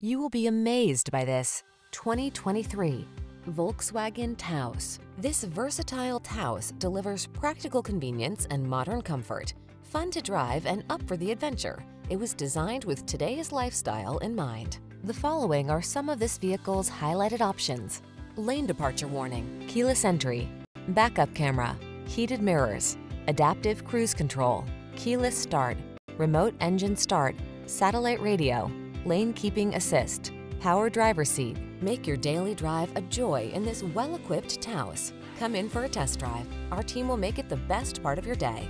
You will be amazed by this 2023 Volkswagen Taos. This versatile Taos delivers practical convenience and modern comfort. Fun to drive and up for the adventure. It was designed with today's lifestyle in mind. The following are some of this vehicle's highlighted options. Lane departure warning, keyless entry, backup camera, heated mirrors, adaptive cruise control, keyless start, remote engine start, satellite radio, lane keeping assist, power driver seat. Make your daily drive a joy in this well-equipped Taos. Come in for a test drive. Our team will make it the best part of your day.